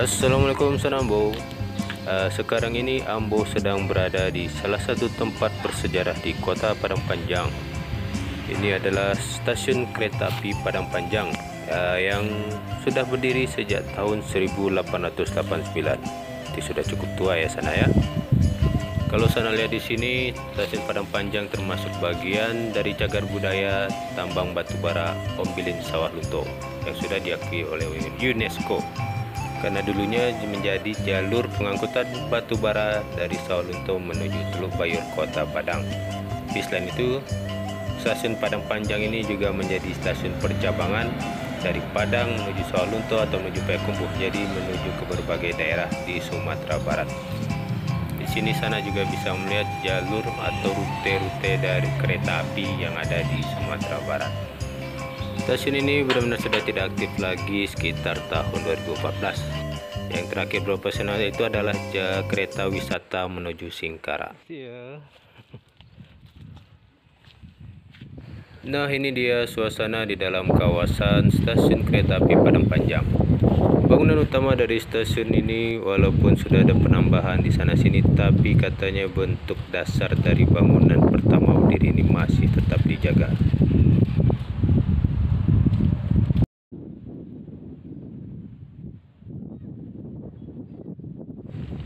Assalamualaikum Senambo uh, Sekarang ini Ambo sedang berada di salah satu tempat bersejarah di kota Padang Panjang. Ini adalah stasiun kereta api Padang Panjang uh, Yang sudah berdiri sejak tahun 1889 Itu sudah cukup tua ya sana ya? Kalau sana lihat di sini, stasiun Padang Panjang termasuk bagian dari cagar budaya tambang batubara Ombilin Sawah Lunto yang sudah diakui oleh UNESCO karena dulunya menjadi jalur pengangkutan batu bara dari Sawalunto menuju Teluk Bayur Kota Padang. Di selain itu, stasiun Padang Panjang ini juga menjadi stasiun percabangan dari Padang menuju Sawalunto atau menuju Payakumbuh, jadi menuju ke berbagai daerah di Sumatera Barat. Di sini sana juga bisa melihat jalur atau rute-rute dari kereta api yang ada di Sumatera Barat. Stasiun ini benar-benar sudah tidak aktif lagi sekitar tahun 2014. Yang terakhir beroperasional itu adalah kereta wisata menuju Singkara. Nah ini dia suasana di dalam kawasan stasiun kereta api Padang Panjang. Bangunan utama dari stasiun ini walaupun sudah ada penambahan di sana sini tapi katanya bentuk dasar dari bangunan pertama berdiri ini masih tetap dijaga.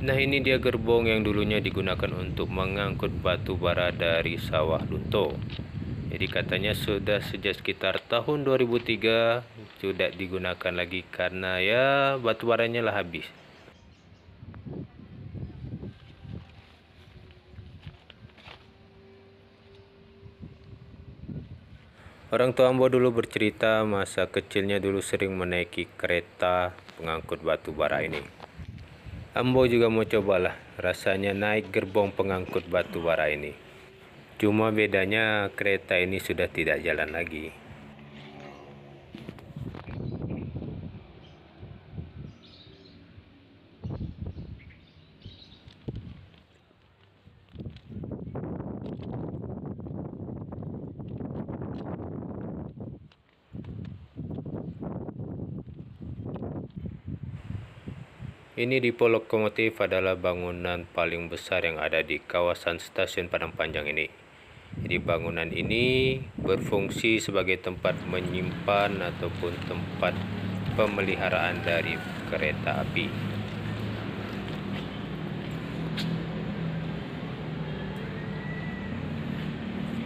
Nah ini dia gerbong yang dulunya digunakan untuk mengangkut batu bara dari sawah Lunto. Jadi katanya sudah sejak sekitar tahun 2003 sudah digunakan lagi karena ya batu baranya lah habis. Orang tua Ambo dulu bercerita masa kecilnya dulu sering menaiki kereta pengangkut batu bara ini. Ambo juga mau cobalah rasanya naik gerbong pengangkut batu bara ini. Cuma bedanya kereta ini sudah tidak jalan lagi. Ini Depo Lokomotif adalah bangunan paling besar yang ada di kawasan stasiun Padang Panjang ini. Jadi bangunan ini berfungsi sebagai tempat menyimpan ataupun tempat pemeliharaan dari kereta api.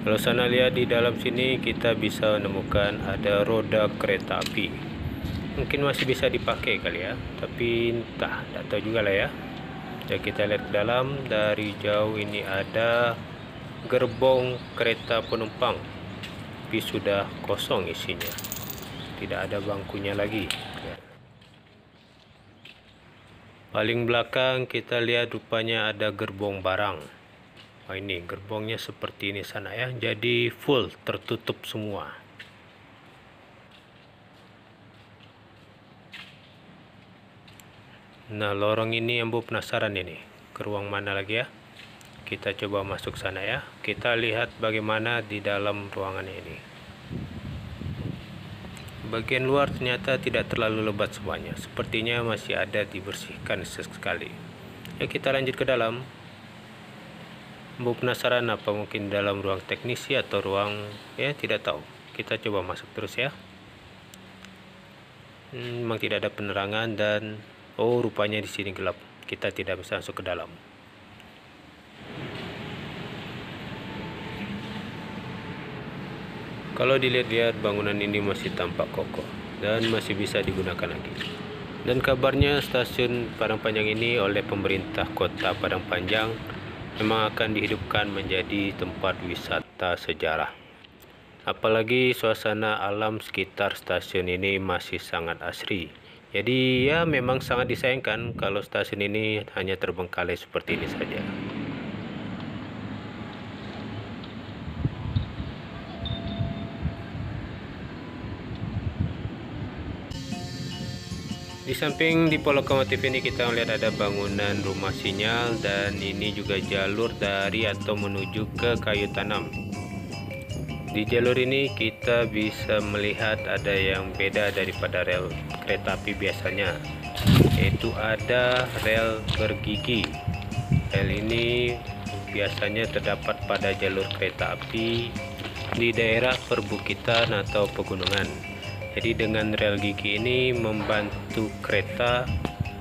Kalau sana lihat di dalam sini kita bisa menemukan ada roda kereta api mungkin masih bisa dipakai kali ya tapi entah tidak tahu juga lah ya. Jadi kita lihat ke dalam. Dari jauh ini ada gerbong kereta penumpang. Tapi sudah kosong isinya. Tidak ada bangkunya lagi. Paling belakang kita lihat rupanya ada gerbong barang. Oh ini gerbongnya seperti ini sana ya. Jadi full tertutup semua Nah lorong ini yang bu penasaran ini. Ke ruang mana lagi ya? Kita coba masuk sana ya. Kita lihat bagaimana di dalam ruangan ini. Bagian luar ternyata tidak terlalu lebat semuanya. Sepertinya masih ada dibersihkan sekali ya kita lanjut ke dalam. Bu penasaran apa mungkin dalam ruang teknisi atau ruang ya tidak tahu. Kita coba masuk terus ya. Hmm, memang tidak ada penerangan dan Oh, rupanya di sini gelap. Kita tidak bisa masuk ke dalam. Kalau dilihat-lihat bangunan ini masih tampak kokoh dan masih bisa digunakan lagi. Dan kabarnya stasiun Padang Panjang ini oleh pemerintah kota Padang Panjang memang akan dihidupkan menjadi tempat wisata sejarah. Apalagi suasana alam sekitar stasiun ini masih sangat asri jadi ya memang sangat disayangkan kalau stasiun ini hanya terbengkalai seperti ini saja. Di samping di lokomotif ini kita melihat ada bangunan rumah sinyal dan ini juga jalur dari atau menuju ke kayu tanam. Di jalur ini kita bisa melihat ada yang beda daripada rel kereta api biasanya. yaitu ada rel bergigi rel ini biasanya terdapat pada jalur kereta api di daerah perbukitan atau pegunungan jadi dengan rel gigi ini membantu kereta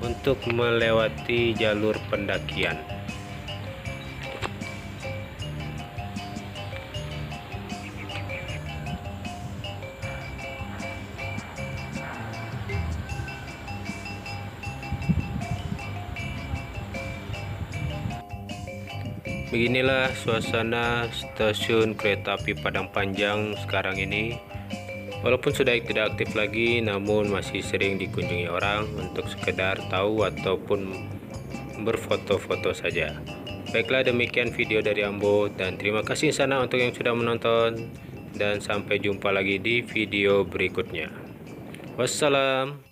untuk melewati jalur pendakian Beginilah suasana stasiun kereta api Padang Panjang sekarang ini. Walaupun sudah tidak aktif lagi, namun masih sering dikunjungi orang untuk sekedar tahu ataupun berfoto-foto saja. Baiklah demikian video dari Ambo dan terima kasih sana untuk yang sudah menonton dan sampai jumpa lagi di video berikutnya. Wassalam.